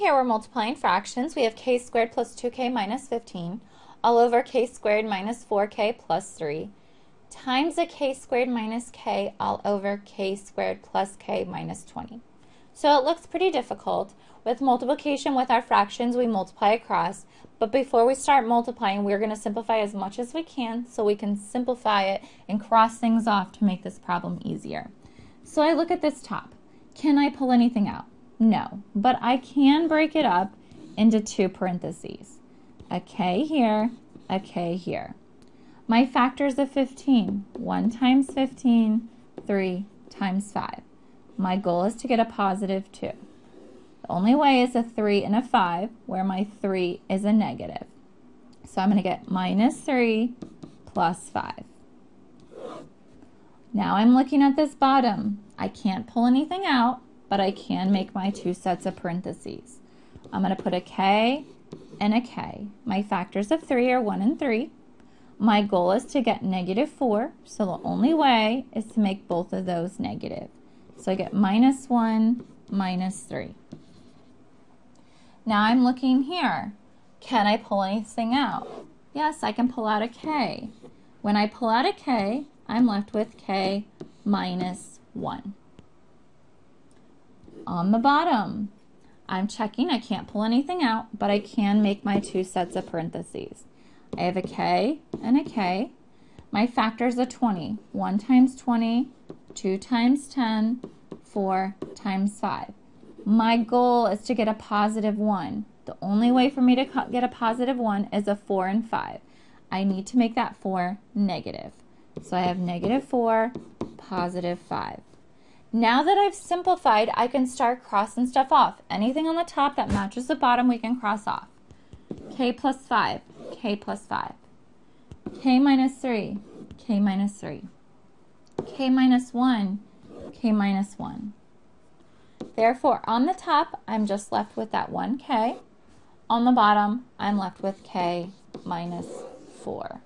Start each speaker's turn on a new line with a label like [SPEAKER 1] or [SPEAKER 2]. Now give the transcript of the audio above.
[SPEAKER 1] here we're multiplying fractions. We have k squared plus 2k minus 15 all over k squared minus 4k plus 3 times a k squared minus k all over k squared plus k minus 20. So it looks pretty difficult. With multiplication with our fractions, we multiply across, but before we start multiplying, we're going to simplify as much as we can so we can simplify it and cross things off to make this problem easier. So I look at this top. Can I pull anything out? No, but I can break it up into two parentheses. A k here, a k here. My factors of 15, 1 times 15, 3 times 5. My goal is to get a positive 2. The only way is a 3 and a 5, where my 3 is a negative. So I'm going to get minus 3 plus 5. Now I'm looking at this bottom. I can't pull anything out, but I can make my two sets of parentheses. I'm going to put a k and a k. My factors of 3 are 1 and 3. My goal is to get negative 4, so the only way is to make both of those negative. So I get minus 1, minus 3. Now I'm looking here. Can I pull anything out? Yes, I can pull out a k. When I pull out a k, I'm left with k minus 1. On the bottom, I'm checking. I can't pull anything out, but I can make my two sets of parentheses. I have a K and a K. My factors are 20. 1 times 20, 2 times 10, 4 times 5. My goal is to get a positive 1. The only way for me to get a positive 1 is a 4 and 5. I need to make that 4 negative. So I have negative 4, positive 5. Now that I've simplified, I can start crossing stuff off. Anything on the top that matches the bottom, we can cross off. k plus 5 k plus 5. k minus 3, k minus 3. k minus 1, k minus 1. Therefore, on the top, I'm just left with that 1k. On the bottom, I'm left with k minus 4.